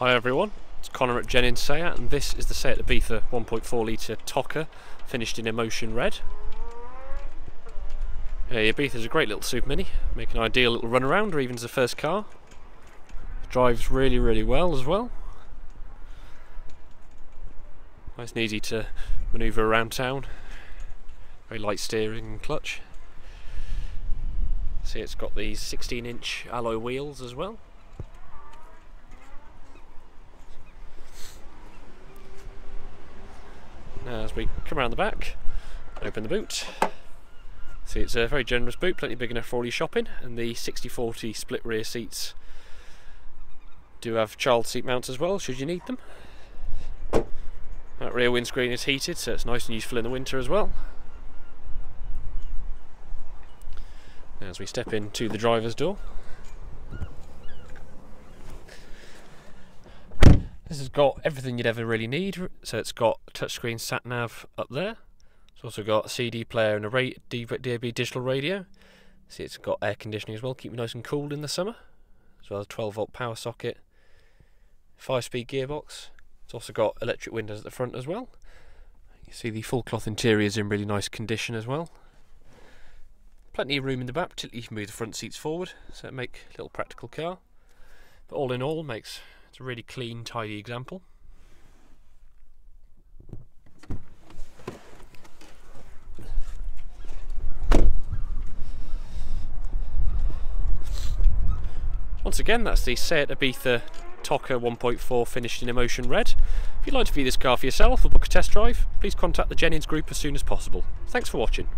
Hi everyone, it's Connor at Jennings Seat and this is the Seat Ibiza 1.4 litre Toca finished in Emotion Red. Uh, yeah, Ibiza is a great little super mini, make an ideal little run around or even as a first car. Drives really really well as well. Nice and easy to manoeuvre around town. Very light steering and clutch. See it's got these 16 inch alloy wheels as well. As we come around the back, open the boot. See it's a very generous boot, plenty big enough for all your shopping, and the 60-40 split rear seats do have child seat mounts as well, should you need them. That rear windscreen is heated, so it's nice and useful in the winter as well. As we step into the driver's door, This has got everything you'd ever really need. So it's got touchscreen sat nav up there. It's also got a CD player and a DAB digital radio. See, it's got air conditioning as well, keep you nice and cool in the summer. As well as 12 volt power socket, 5 speed gearbox. It's also got electric windows at the front as well. You see the full cloth interior is in really nice condition as well. Plenty of room in the back, particularly you can move the front seats forward, so it make a little practical car. But all in all, makes a really clean, tidy example. Once again, that's the Seat Ibiza Toca 1.4 finished in Emotion Red. If you'd like to view this car for yourself or book a test drive, please contact the Jennings Group as soon as possible. Thanks for watching.